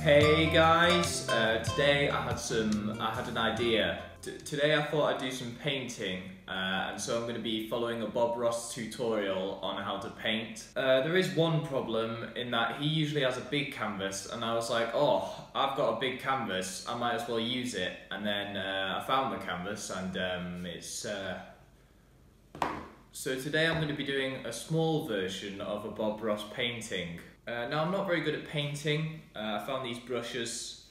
Hey guys, uh, today I had some, I had an idea. Today I thought I'd do some painting, uh, and so I'm going to be following a Bob Ross tutorial on how to paint. Uh, there is one problem in that he usually has a big canvas, and I was like, oh, I've got a big canvas, I might as well use it. And then uh, I found the canvas, and um, it's. Uh, so today I'm going to be doing a small version of a Bob Ross painting. Uh, now I'm not very good at painting. Uh, I found these brushes.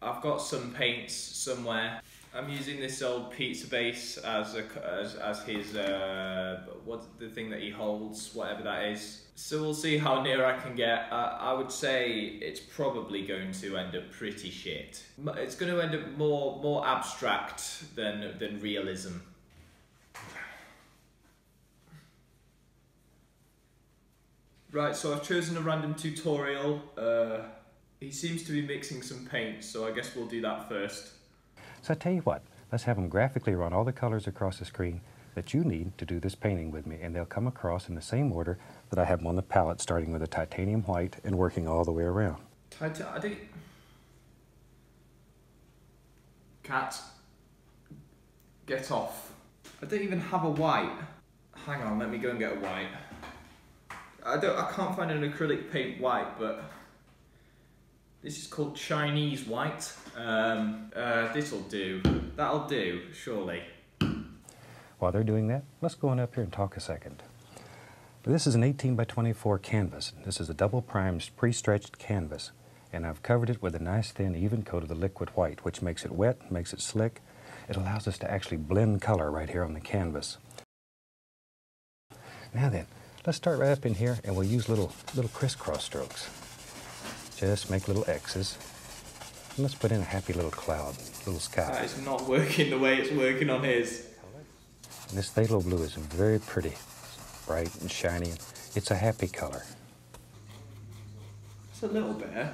I've got some paints somewhere. I'm using this old pizza base as a, as, as his uh, what's the thing that he holds, whatever that is. So we'll see how near I can get. Uh, I would say it's probably going to end up pretty shit. It's going to end up more more abstract than than realism. Right, so I've chosen a random tutorial. Uh, he seems to be mixing some paint, so I guess we'll do that first. So I tell you what, let's have him graphically run all the colors across the screen that you need to do this painting with me, and they'll come across in the same order that I have them on the palette, starting with a titanium white and working all the way around. Titan I think... Cat. Get off. I don't even have a white. Hang on, let me go and get a white. I don't. I can't find an acrylic paint white, but this is called Chinese white. Um, uh, this'll do. That'll do, surely. While they're doing that, let's go on up here and talk a second. This is an 18 by 24 canvas. This is a double primed pre-stretched canvas and I've covered it with a nice thin even coat of the liquid white which makes it wet, makes it slick. It allows us to actually blend color right here on the canvas. Now then, Let's start right up in here and we'll use little, little crisscross strokes. Just make little X's. And let's put in a happy little cloud, little sky. That is not working the way it's working on his. And this phthalo blue is very pretty. bright and shiny. It's a happy color. It's a little bit.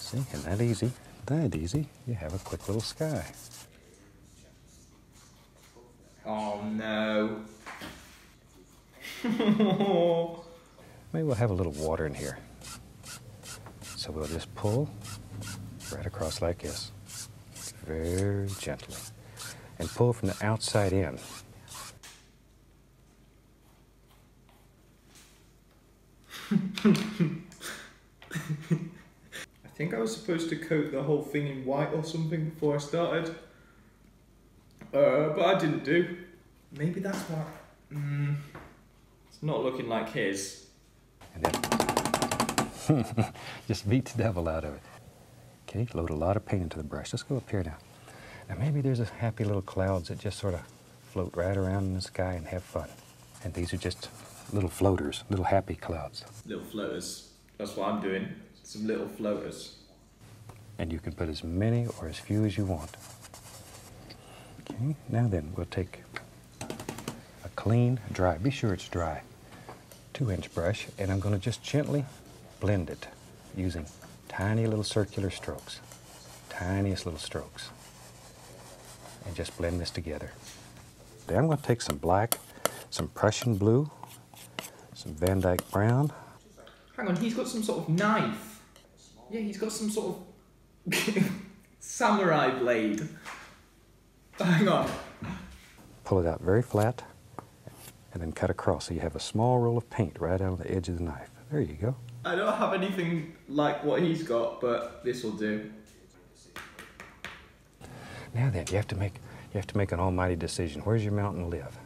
See, and that easy, that easy, you have a quick little sky. Oh no. Maybe we'll have a little water in here. So we'll just pull right across like this, very gently, and pull from the outside in. I think I was supposed to coat the whole thing in white or something before I started. Uh, but I didn't do. Maybe that's why. Mm. It's not looking like his. And then just beat the devil out of it. Okay, load a lot of paint into the brush. Let's go up here now. Now maybe there's a happy little clouds that just sort of float right around in the sky and have fun. And these are just little floaters, little happy clouds. Little floaters. That's what I'm doing. Some little floaters. And you can put as many or as few as you want. Okay, now then, we'll take clean, dry. Be sure it's dry. Two inch brush, and I'm gonna just gently blend it using tiny little circular strokes, tiniest little strokes. And just blend this together. Then I'm gonna take some black, some Prussian blue, some Van Dyke brown. Hang on, he's got some sort of knife. Yeah, he's got some sort of samurai blade. Hang on. Pull it out very flat and then cut across so you have a small roll of paint right out on the edge of the knife. There you go. I don't have anything like what he's got, but this will do. Now then, you have to make you have to make an almighty decision. Where's your mountain live?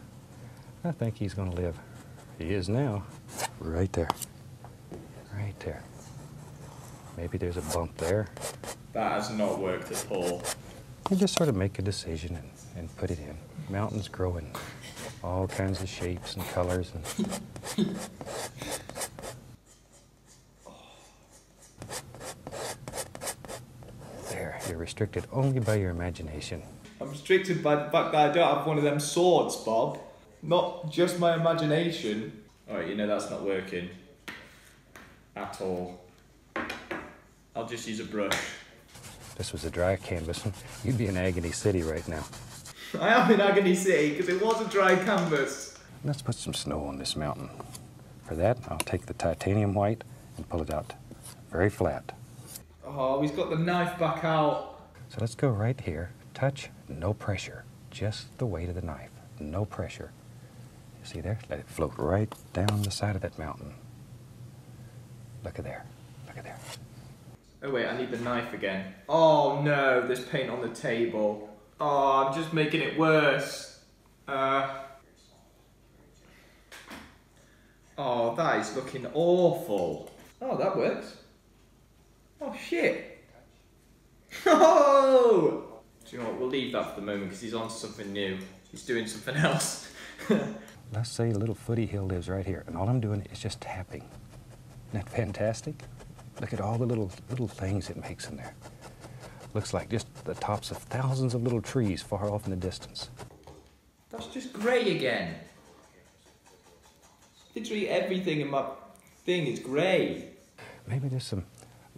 I think he's going to live. He is now, right there, right there. Maybe there's a bump there. That has not worked at all. You just sort of make a decision and, and put it in. Mountains growing all kinds of shapes and colors. And there, you're restricted only by your imagination. I'm restricted by the fact that I don't have one of them swords, Bob. Not just my imagination. Alright, you know that's not working. At all. I'll just use a brush. This was a dry canvas, you'd be in Agony City right now. I am in Agony City because it was a dry canvas. Let's put some snow on this mountain. For that, I'll take the titanium white and pull it out very flat. Oh, he's got the knife back out. So let's go right here. Touch, no pressure. Just the weight of the knife. No pressure. You see there? Let it float right down the side of that mountain. Look at there. Look at there. Oh wait, I need the knife again. Oh no, there's paint on the table. Oh, I'm just making it worse. Uh. Oh, that is looking awful. Oh, that works. Oh shit. Oh! Do you know what? We'll leave that for the moment because he's on to something new. He's doing something else. Let's say little footy hill lives right here, and all I'm doing is just tapping. Isn't that fantastic? Look at all the little little things it makes in there. Looks like just the tops of thousands of little trees far off in the distance. That's just grey again. Literally everything in my thing is grey. Maybe there's some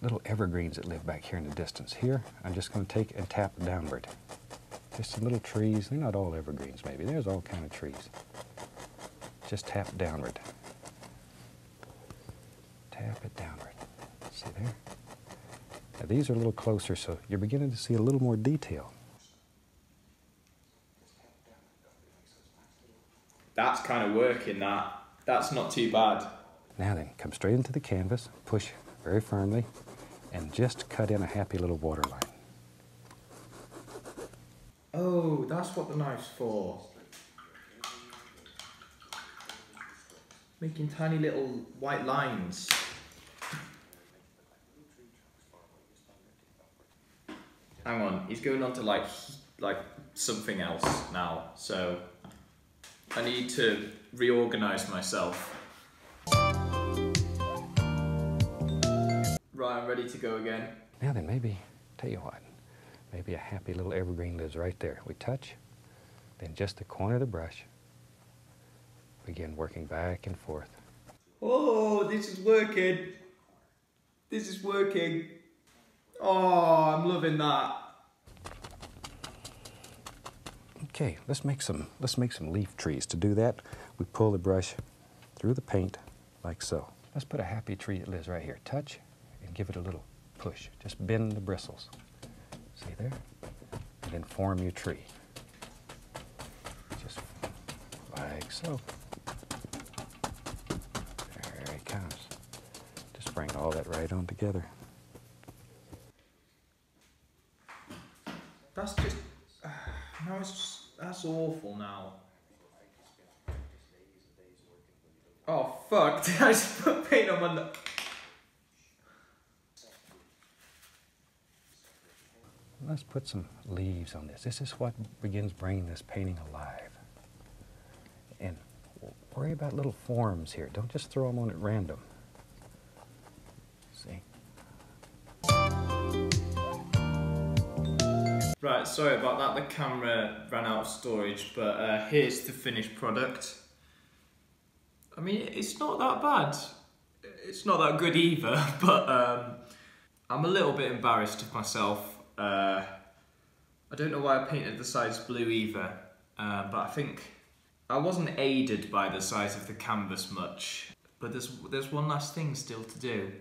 little evergreens that live back here in the distance. Here, I'm just going to take and tap downward. Just some little trees. They're not all evergreens, maybe. There's all kind of trees. Just tap downward. Tap it downward. See there? Now these are a little closer, so you're beginning to see a little more detail. That's kind of working, that. That's not too bad. Now then, come straight into the canvas, push very firmly, and just cut in a happy little waterline. Oh, that's what the knife's for. Making tiny little white lines. Hang on, he's going on to like like something else now, so I need to reorganize myself. Right, I'm ready to go again. Now then, maybe, tell you what, maybe a happy little evergreen lives right there. We touch, then just the corner of the brush, begin working back and forth. Oh, this is working. This is working. Oh, I'm loving that. Okay, let's make some let's make some leaf trees. To do that, we pull the brush through the paint like so. Let's put a happy tree that lives right here. Touch and give it a little push. Just bend the bristles. See there? And then form your tree. Just like so. There it comes. Just bring all that right on together. That's just. Uh, no, it's just. That's awful now. Oh fuck! Did I just put paint on my. Let's put some leaves on this. This is what begins bringing this painting alive. And worry about little forms here. Don't just throw them on at random. Right, sorry about that. The camera ran out of storage, but uh, here's the finished product. I mean, it's not that bad. It's not that good either, but um, I'm a little bit embarrassed of myself. Uh, I don't know why I painted the sides blue either, uh, but I think I wasn't aided by the size of the canvas much. But there's there's one last thing still to do.